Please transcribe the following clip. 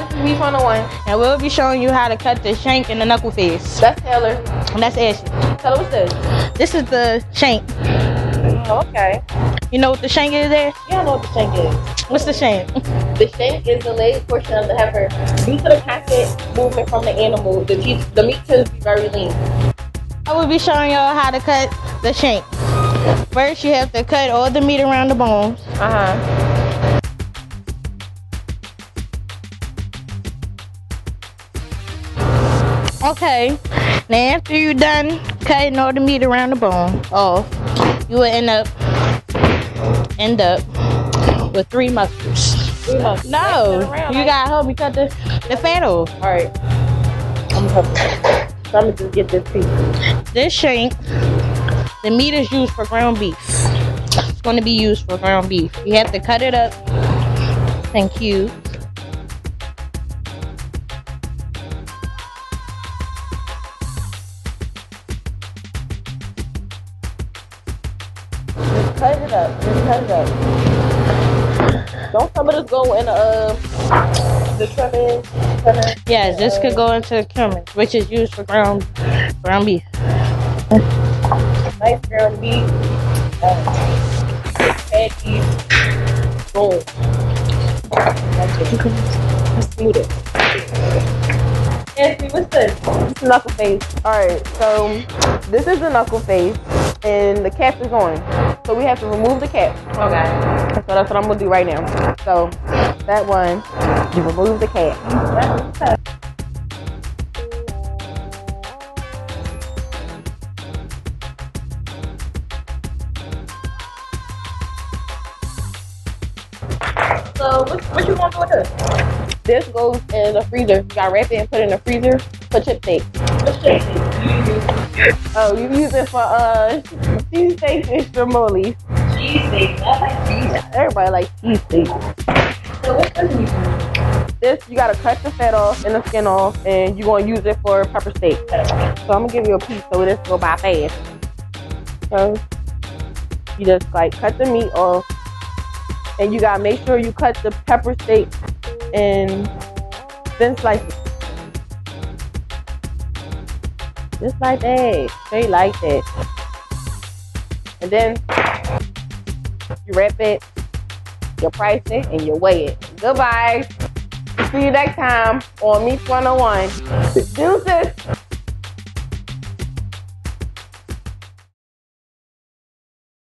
this is Meat 101. and we'll be showing you how to cut the shank and the knuckle face. That's Taylor. And that's Ashley. Taylor, what's this? This is the shank. Oh, okay. You know what the shank is there? You don't know what the shank is. What's the shank? The shank is the leg portion of the heifer. Due to the constant movement from the animal, the, the meat tends to be very lean. I will be showing y'all how to cut the shank. First, you have to cut all the meat around the bones. Uh Okay. Now, after you're done cutting all the meat around the bone off, you will end up end up with three muscles. No, you gotta help me cut the, the fat off. All right. I'm gonna you. So I'm gonna just get this piece. This shank, the meat is used for ground beef. It's going to be used for ground beef. You have to cut it up in cubes. Cut it up. Just cut it up. Don't some of this go in the uh, the trimming? trimming? Yes, this could go into cumin, which is used for ground ground beef. Nice ground beef. Uh, patty. Boom. That's it. Let's. Anthony, what's this? This knuckle face. Alright, so this is the knuckle face, and the cap is on. So we have to remove the cap. Okay. So that's what I'm gonna do right now. So that one, you remove the cap. So what, what you gonna do with this? This goes in the freezer. You gotta wrap it and put it in the freezer for chip steak. What's chip steak? Oh, you use it for uh cheese steak and stromboli. Everybody likes cheese steak. So, what's the meat? This you gotta cut the fat off and the skin off, and you're gonna use it for pepper steak. So I'm gonna give you a piece so this go by fast. So you just like cut the meat off, and you gotta make sure you cut the pepper steak in thin slices. Just like that, straight like that. And then you wrap it, you price it, and you weigh it. Goodbye. See you next time on Meat 101. Deuces.